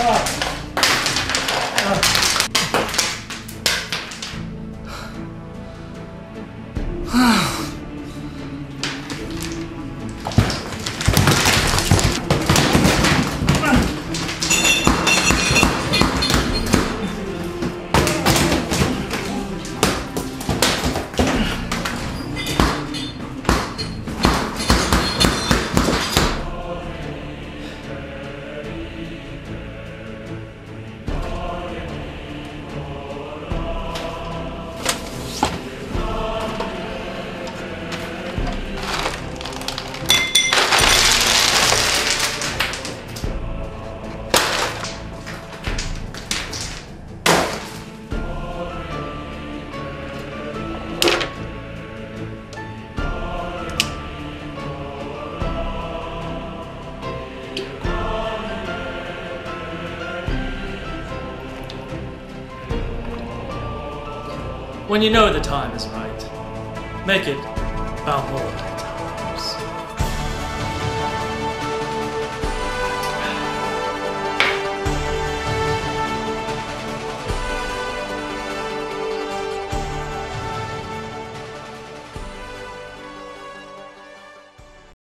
啊。When you know the time is right. Make it Balmora.